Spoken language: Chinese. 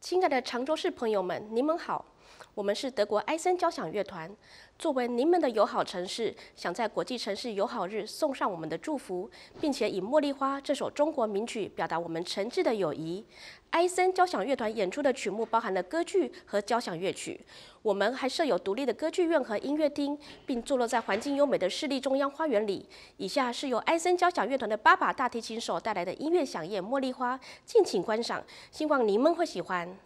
亲爱的常州市朋友们，你们好，我们是德国埃森交响乐团。作为您们的友好城市，想在国际城市友好日送上我们的祝福，并且以《茉莉花》这首中国名曲表达我们诚挚的友谊。埃森交响乐团演出的曲目包含了歌剧和交响乐曲。我们还设有独立的歌剧院和音乐厅，并坐落在环境优美的市立中央花园里。以下是由埃森交响乐团的八把大提琴手带来的音乐响宴《茉莉花》，敬请观赏，希望您们会喜欢。